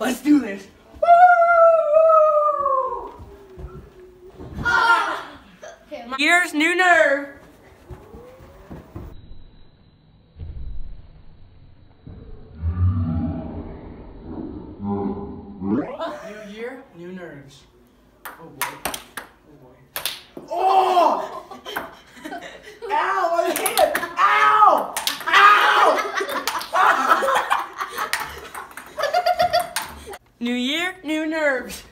Let's do this. Year's new nerve. New year, new nerves. Oh boy. Oh boy. New year, new nerves.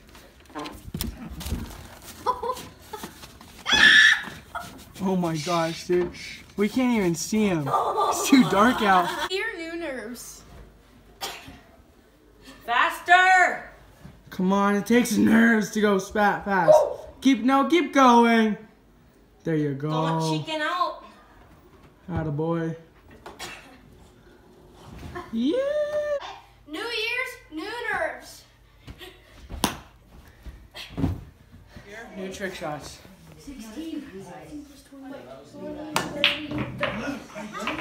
Oh my gosh, dude. We can't even see him. It's too dark out. Your new nerves. Faster! Come on, it takes nerves to go spat fast. Keep no, keep going. There you go. Don't chicken out. Atta boy. Yeah. New Year's, new nerves. New trick shots. 16.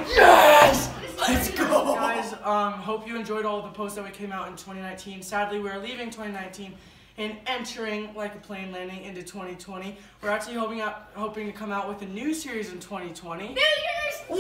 Yes! Let's go! Guys, um, hope you enjoyed all the posts that we came out in 2019. Sadly, we're leaving 2019 and entering like a plane landing into 2020. We're actually hoping out, hoping to come out with a new series in 2020. New Year's, new